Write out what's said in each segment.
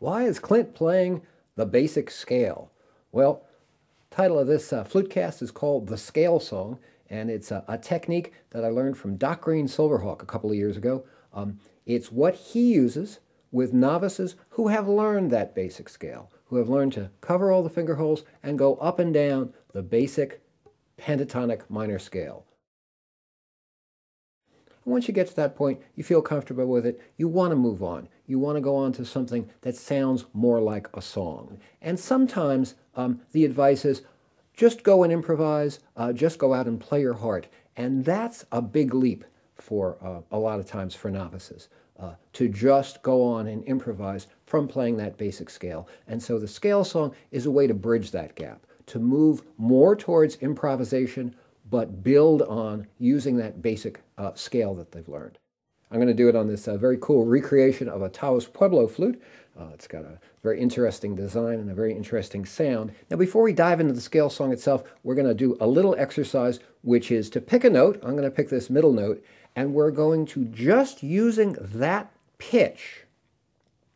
is Clint playing the basic scale? Well, title of this uh, flutecast is called The Scale Song, and it's a, a, technique that I learned from Doc Green Silverhawk a couple of years ago. Um, it's what he uses with novices who have learned that basic scale, who have learned to cover all the finger holes and go up and down the basic pentatonic minor scale. Once you get to that point, you feel comfortable with it, you want to move on. You want to go on to something that sounds more like a song. And sometimes um, the advice is just go and improvise, uh, just go out and play your heart. And that's a big leap for uh, a lot of times for novices. Uh, to just go on and improvise from playing that basic scale. And so the scale song is a way to bridge that gap, to move more towards improvisation, but build on using that basic uh, scale that they've learned. I'm going to do it on this uh, very cool recreation of a Taos Pueblo flute. Uh, it's got a very interesting design and a very interesting sound. Now before we dive into the scale song itself, we're going to do a little exercise which is to pick a note. I'm going to pick this middle note and we're going to just using that pitch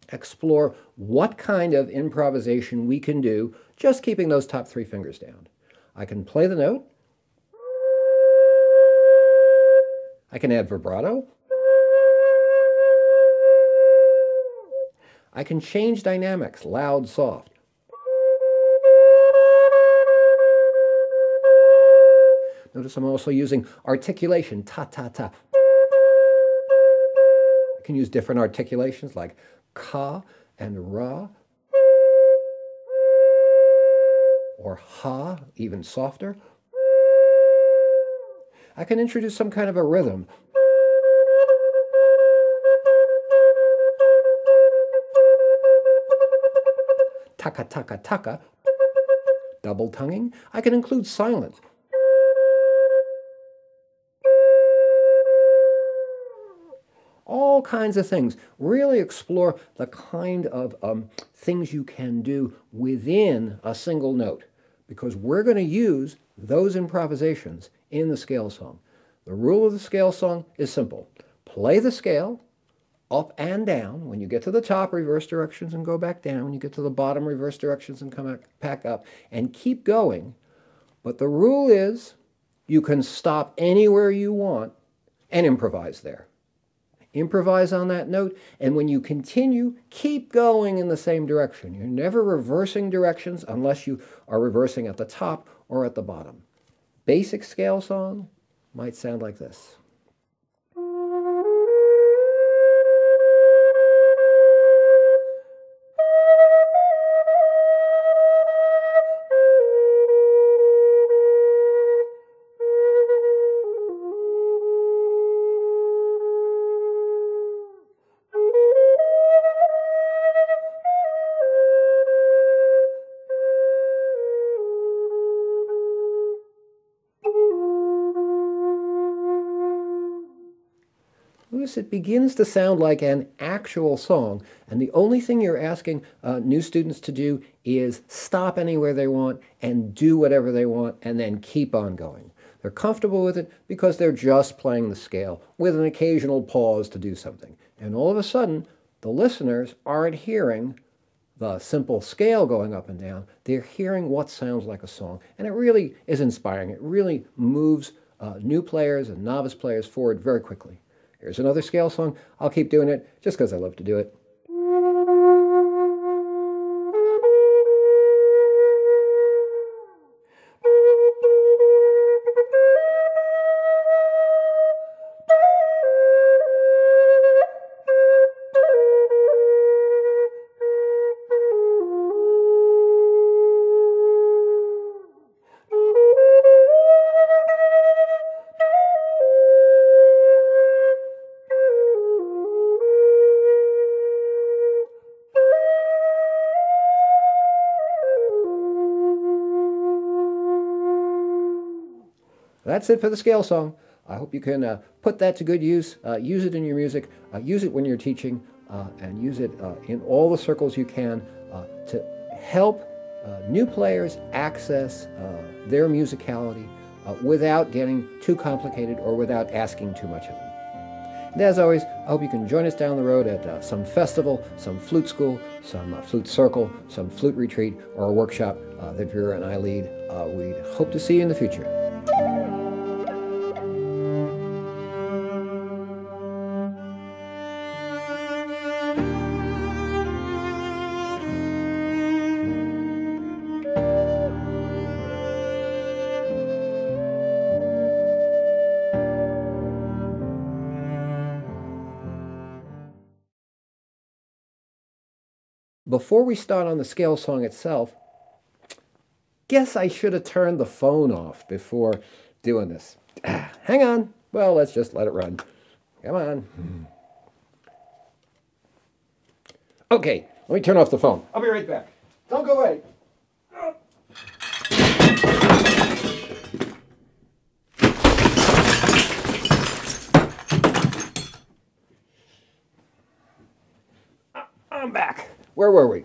explore what kind of improvisation we can do just keeping those top three fingers down. I can play the note. I can add vibrato. I can change dynamics, loud, soft. Notice I'm also using articulation, ta, ta, ta. I can use different articulations like ka and ra, or ha, even softer. I can introduce some kind of a rhythm. Taka, taka, taka. Double tonguing. I can include silence. all kinds of things. Really explore the kind of um, things you can do within a single note because we're going to use those improvisations in the scale song. The rule of the scale song is simple. Play the scale up and down. When you get to the top, reverse directions and go back down. When you get to the bottom, reverse directions and come back up. And keep going. But the rule is you can stop anywhere you want and improvise there improvise on that note, and when you continue, keep going in the same direction. You're never reversing directions unless you are reversing at the top or at the bottom. Basic scale song might sound like this. Notice it begins to sound like an actual song. And the only thing you're asking uh, new students to do is stop anywhere they want and do whatever they want and then keep on going. They're comfortable with it because they're just playing the scale with an occasional pause to do something. And all of a sudden, the listeners aren't hearing the simple scale going up and down. They're hearing what sounds like a song. And it really is inspiring. It really moves uh, new players and novice players forward very quickly. Here's another scale song. I'll keep doing it just because I love to do it. That's it for the scale song. I hope you can uh, put that to good use, uh, use it in your music, uh, use it when you're teaching, uh, and use it uh, in all the circles you can uh, to help new players access their musicality without getting too complicated or without asking too much of them. And as always, I hope you can join us down the road at some festival, some flute school, some uh, flute circle, some flute retreat, or a workshop uh, that Vera and I lead, uh, we hope to see you in the future. Before we start on the scale song itself, guess I should have turned the phone off before doing this. Ah, hang on. Well, let's just let it run. Come on. Okay, let me turn off the phone. I'll be right back. Don't go away. I'm back. Where were we?